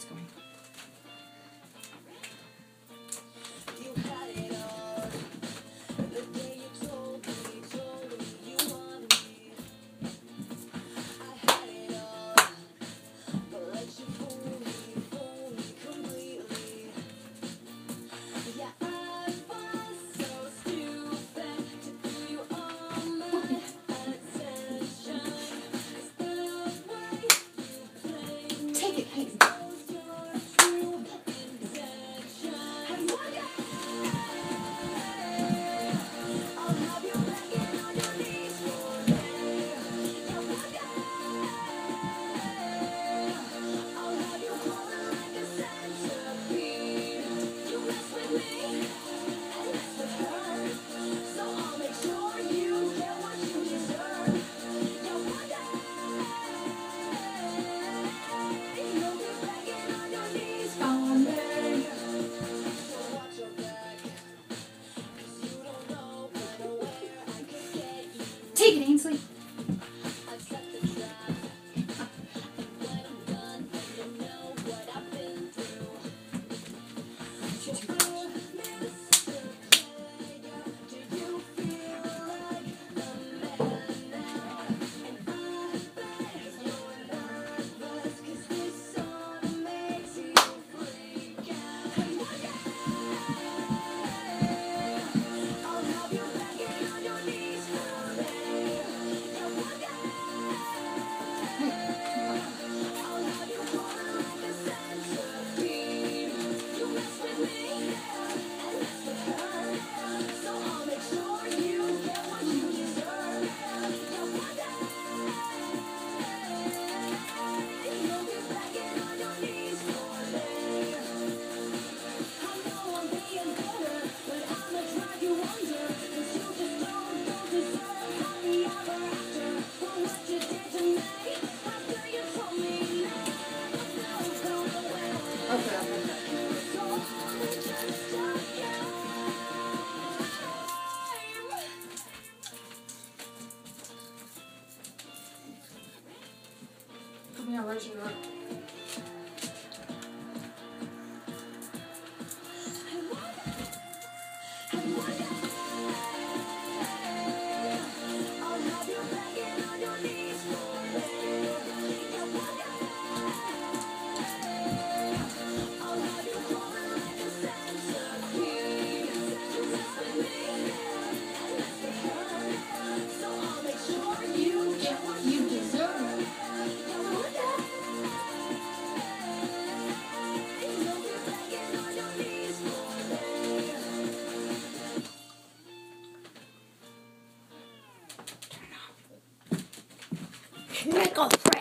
it's going. Take Take it, Ainsley. Me to your go, Fred.